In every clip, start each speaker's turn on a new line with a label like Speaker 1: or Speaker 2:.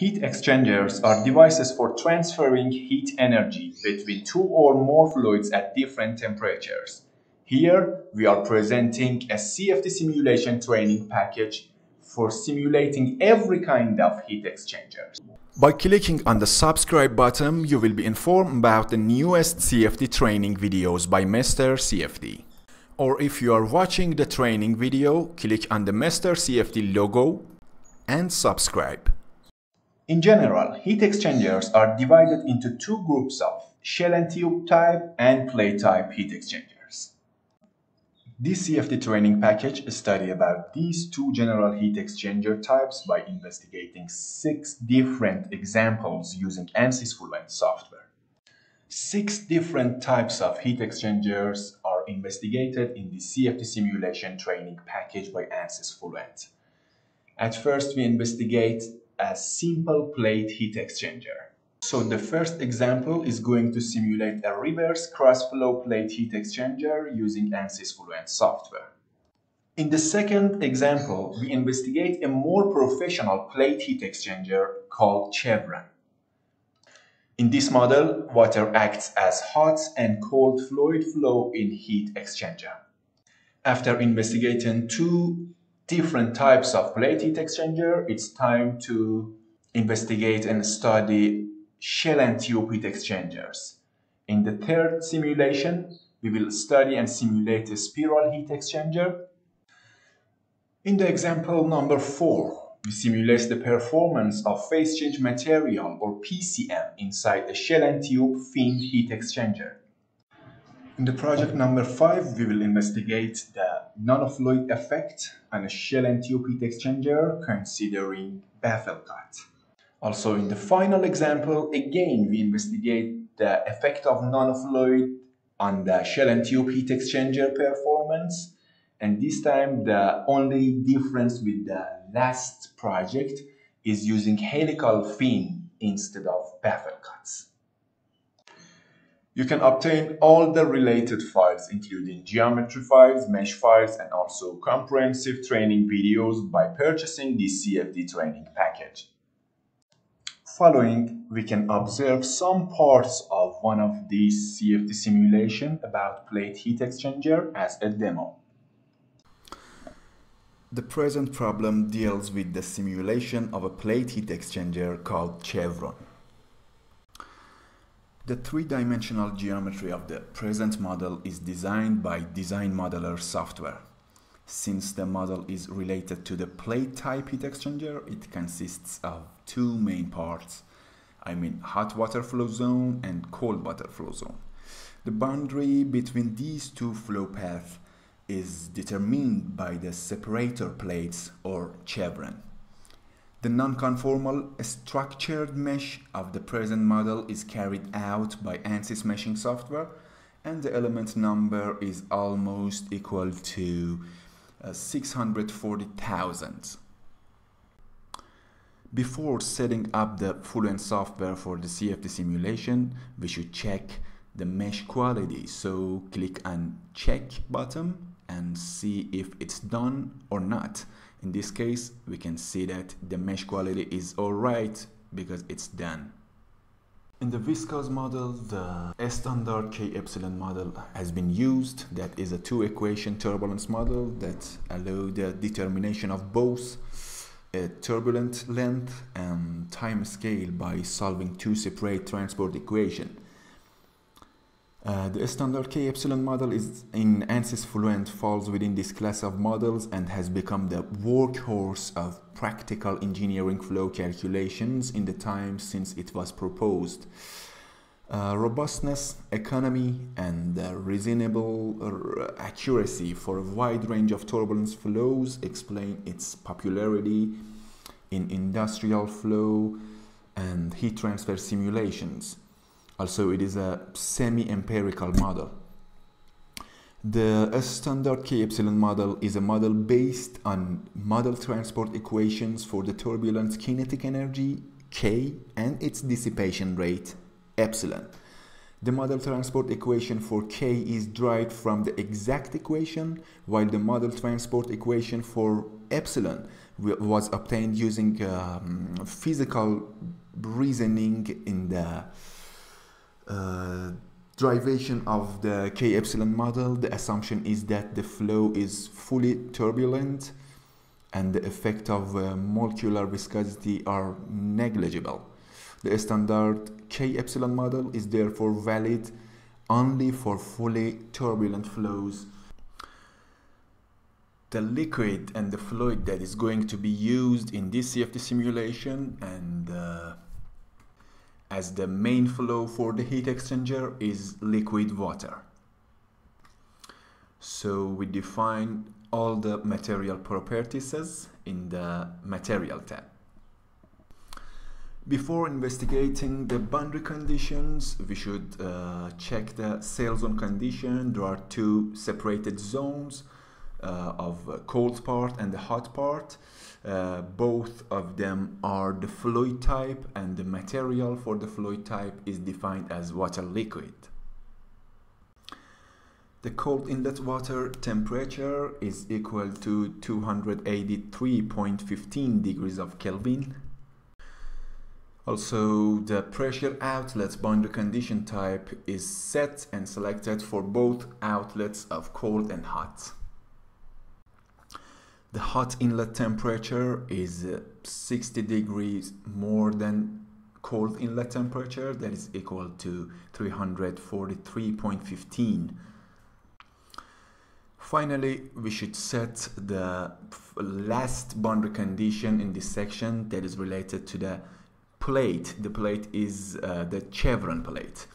Speaker 1: Heat exchangers are devices for transferring heat energy between two or more fluids at different temperatures. Here, we are presenting a CFD simulation training package for simulating every kind of heat exchangers.
Speaker 2: By clicking on the subscribe button, you will be informed about the newest CFD training videos by Mr. CFD. Or if you are watching the training video, click on the Mr. CFD logo and subscribe.
Speaker 1: In general, heat exchangers are divided into two groups of shell and tube type and plate type heat exchangers. This CFD training package study about these two general heat exchanger types by investigating six different examples using ANSYS Fluent software. Six different types of heat exchangers are investigated in the CFD simulation training package by ANSYS Fluent. At first, we investigate a simple plate heat exchanger. So the first example is going to simulate a reverse cross-flow plate heat exchanger using ANSYS Fluent software. In the second example, we investigate a more professional plate heat exchanger called Chevron. In this model, water acts as hot and cold fluid flow in heat exchanger. After investigating two different types of plate heat exchanger, it's time to investigate and study shell and tube heat exchangers. In the third simulation, we will study and simulate a spiral heat exchanger. In the example number four, we simulate the performance of phase change material or PCM inside a shell and tube finned heat exchanger. In the project number five, we will investigate the nanofluid effect on a shell and tube exchanger considering baffle cut. Also, in the final example, again, we investigate the effect of nanofluid on the shell and tube exchanger performance. And this time, the only difference with the last project is using helical fin instead of baffle. You can obtain all the related files, including geometry files, mesh files, and also comprehensive training videos by purchasing the CFD training package. Following, we can observe some parts of one of these CFD simulation about plate heat exchanger as a demo.
Speaker 2: The present problem deals with the simulation of a plate heat exchanger called Chevron. The three-dimensional geometry of the present model is designed by Design Modeler software. Since the model is related to the plate type heat exchanger, it consists of two main parts. I mean hot water flow zone and cold water flow zone. The boundary between these two flow paths is determined by the separator plates or chevron. The non-conformal structured mesh of the present model is carried out by ANSYS meshing software and the element number is almost equal to uh, 640,000. Before setting up the Fluent software for the CFD simulation, we should check the mesh quality. So click on check button and see if it's done or not. In this case, we can see that the mesh quality is alright because it's done. In the viscous model, the standard K epsilon model has been used. That is a two equation turbulence model that allow the determination of both a turbulent length and time scale by solving two separate transport equations. Uh, the standard K epsilon model is in ANSYS Fluent falls within this class of models and has become the workhorse of practical engineering flow calculations in the time since it was proposed. Uh, robustness, economy, and uh, reasonable accuracy for a wide range of turbulence flows explain its popularity in industrial flow and heat transfer simulations. Also, it is a semi-empirical model. The standard K epsilon model is a model based on model transport equations for the turbulence kinetic energy K and its dissipation rate epsilon. The model transport equation for K is derived from the exact equation, while the model transport equation for epsilon was obtained using um, physical reasoning in the derivation of the K epsilon model. The assumption is that the flow is fully turbulent and the effect of uh, molecular viscosity are negligible. The standard K epsilon model is therefore valid only for fully turbulent flows. The liquid and the fluid that is going to be used in this CFD simulation and uh, as the main flow for the heat exchanger is liquid water. So we define all the material properties in the material tab. Before investigating the boundary conditions, we should uh, check the cell zone condition. There are two separated zones of cold part and the hot part. Uh, both of them are the fluid type and the material for the fluid type is defined as water liquid. The cold inlet water temperature is equal to 283.15 degrees of Kelvin. Also, the pressure outlet boundary condition type is set and selected for both outlets of cold and hot. The hot inlet temperature is uh, 60 degrees more than cold inlet temperature that is equal to 343.15 Finally, we should set the last boundary condition in this section that is related to the plate. The plate is uh, the chevron plate.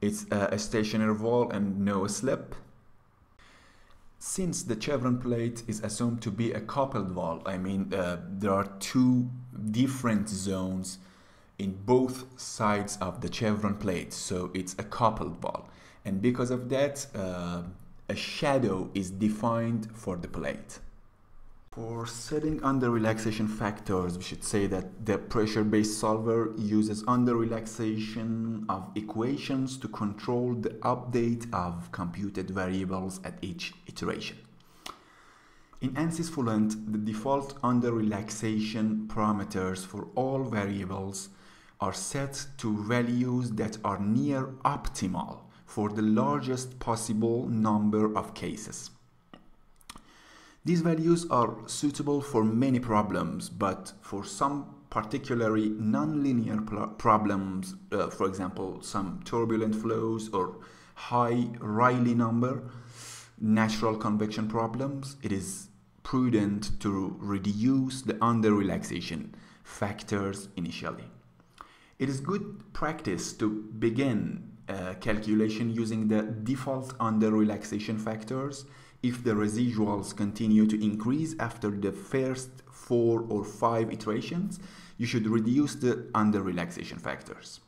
Speaker 2: It's uh, a stationary wall and no slip. Since the chevron plate is assumed to be a coupled wall, I mean uh, there are two different zones in both sides of the chevron plate, so it's a coupled wall. And because of that, uh, a shadow is defined for the plate. For setting under relaxation factors, we should say that the pressure-based solver uses under relaxation of equations to control the update of computed variables at each iteration. In ANSYS Fluent, the default under relaxation parameters for all variables are set to values that are near optimal for the largest possible number of cases. These values are suitable for many problems, but for some particularly nonlinear problems, uh, for example, some turbulent flows or high Rayleigh number, natural convection problems, it is prudent to reduce the under relaxation factors initially. It is good practice to begin uh, calculation using the default under relaxation factors if the residuals continue to increase after the first four or five iterations, you should reduce the under relaxation factors.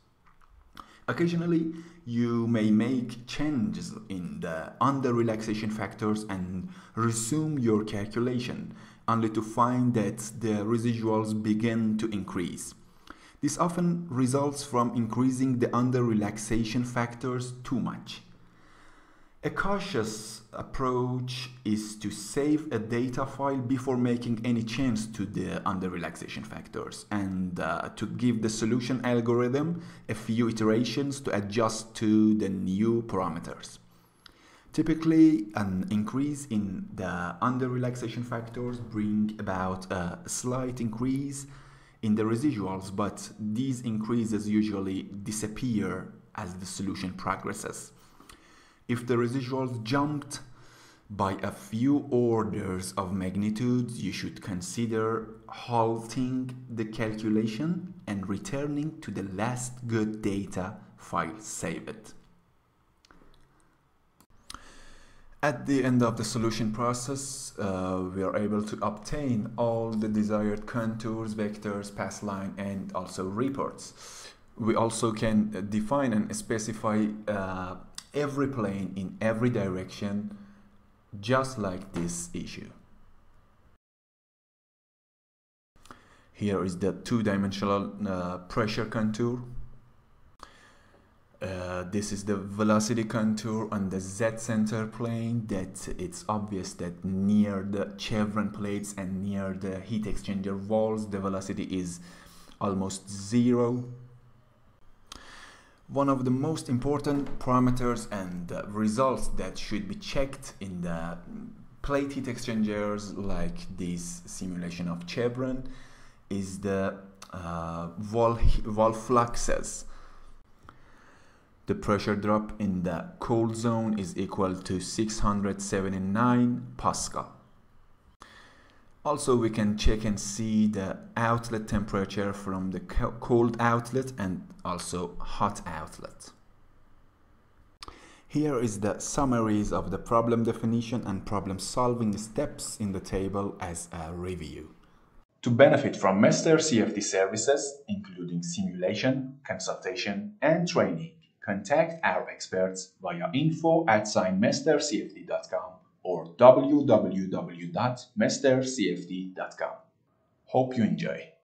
Speaker 2: Occasionally, you may make changes in the under relaxation factors and resume your calculation, only to find that the residuals begin to increase. This often results from increasing the under relaxation factors too much. A cautious approach is to save a data file before making any change to the under relaxation factors and uh, to give the solution algorithm a few iterations to adjust to the new parameters. Typically, an increase in the under relaxation factors bring about a slight increase in the residuals, but these increases usually disappear as the solution progresses. If the residuals jumped by a few orders of magnitudes, you should consider halting the calculation and returning to the last good data file saved. At the end of the solution process, uh, we are able to obtain all the desired contours, vectors, path line, and also reports. We also can define and specify uh, every plane in every direction, just like this issue. Here is the two-dimensional uh, pressure contour uh, this is the velocity contour on the Z center plane that it's obvious that near the chevron plates and near the heat exchanger walls the velocity is almost zero. One of the most important parameters and uh, results that should be checked in the plate heat exchangers like this simulation of chevron is the uh, wall, wall fluxes the pressure drop in the cold zone is equal to 679 Pascal. Also, we can check and see the outlet temperature from the cold outlet and also hot outlet. Here is the summaries of the problem definition and problem solving steps in the table as a review.
Speaker 1: To benefit from Mr. CFD services, including simulation, consultation, and training, contact our experts via info at signmestercfd.com or www.mr-cfd.com. Hope you enjoy.